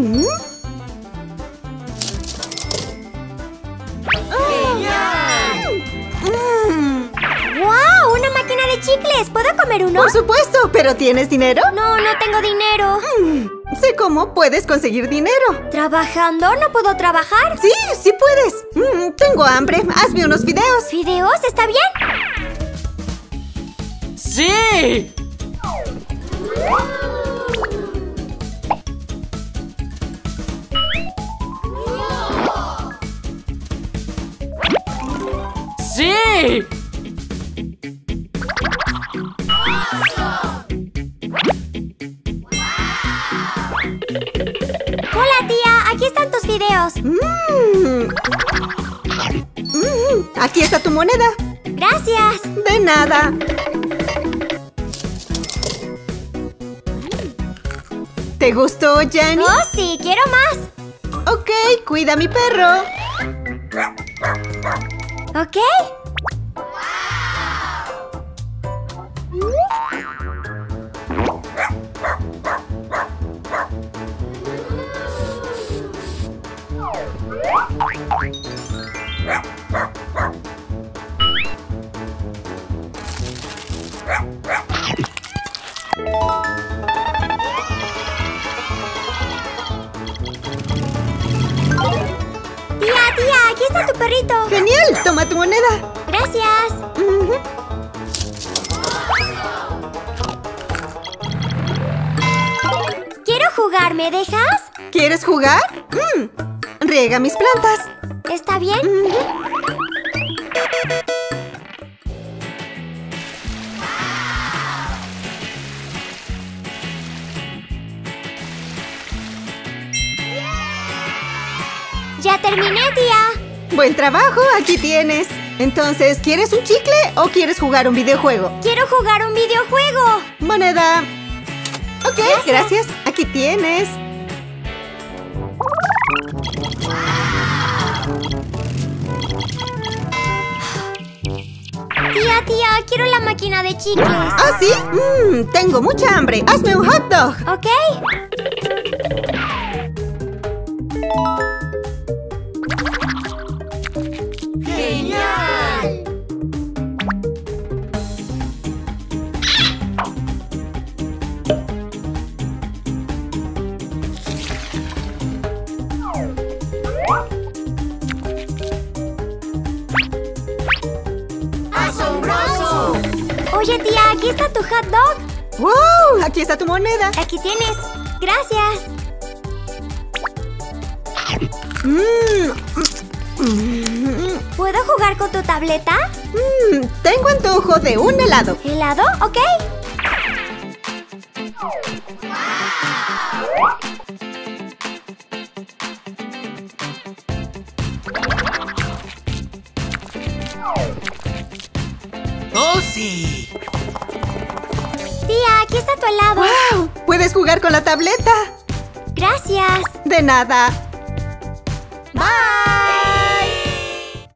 Mm. Mm. ¡Wow! ¡Una máquina de chicles! ¿Puedo comer uno? Por supuesto, pero ¿tienes dinero? No, no tengo dinero. Mm, Sé cómo puedes conseguir dinero. ¿Trabajando? ¿No puedo trabajar? Sí, sí puedes. Mm, tengo hambre. Hazme unos videos. ¿Videos? ¿Está bien? ¡Sí! ¡Sí! Hola, tía. Aquí están tus videos. Mm. Mm, Aquí está tu moneda. Gracias. De nada. ¿Te gustó, Jenny? Oh, sí. Quiero más. Ok, cuida a mi perro. ¿Ok? Tía, está tu perrito. Genial, toma tu moneda. Gracias. Quiero jugar. ¿Me dejas? ¿Quieres jugar? Mm, Riega mis plantas. ¿Está bien? Ya terminé, tía. Buen trabajo, aquí tienes. Entonces, ¿quieres un chicle o quieres jugar un videojuego? Quiero jugar un videojuego. Moneda. Ok, gracias. Aquí tienes. Tía, tía, quiero la máquina de chicles. ¿Ah, sí? Mm, tengo mucha hambre. Hazme un hot dog. ¿Ok? Oye, tía, aquí está tu hot dog. ¡Wow! Aquí está tu moneda. Aquí tienes. Gracias. Mm, ¿Puedo jugar con tu tableta? mm, tengo antojo de un helado. ¿Helado? ¿Ok? ¡Oh, sí! Tía, aquí está tu helado. ¡Wow! Puedes jugar con la tableta. Gracias. De nada. Bye.